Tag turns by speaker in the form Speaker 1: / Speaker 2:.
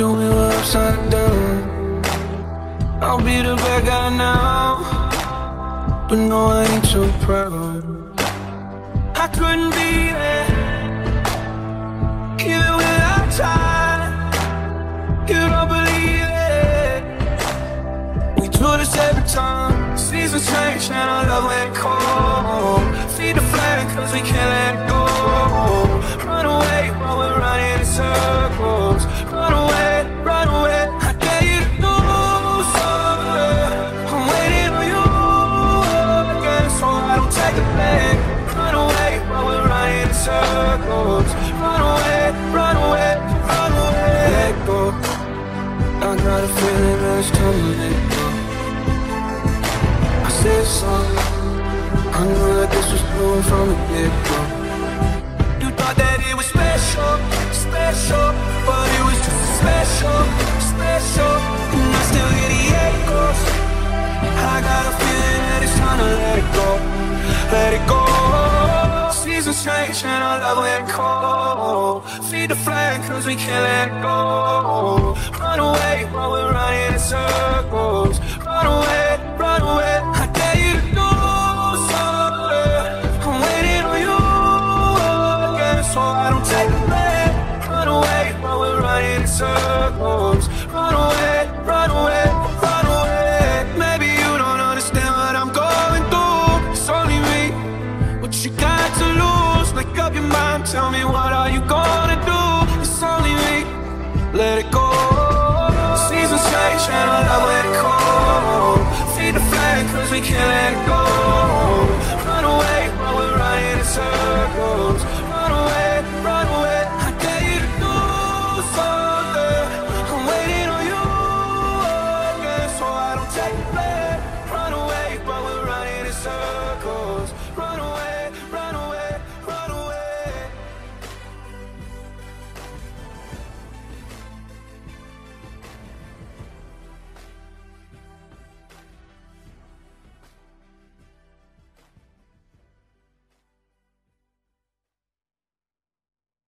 Speaker 1: we're upside down. I'll be the bad guy now, but no, I ain't so proud. I couldn't be there, even when I tried. You don't believe it. We do this every time. Seasons change and our to let go. I said so. I knew that this was blue from the get-go. You thought that it was special, special, but it was just special, special. And I still hear the echoes. I got a feeling that it's time to let it go, let it go. Seasons change and our love went cold. Feed the flame cause we can't let go. Take it back. Run away while we're running in circles. Run away, run away, run away. Maybe you don't understand what I'm going through. It's only me. What you got to lose? Make up your mind. Tell me what are you gonna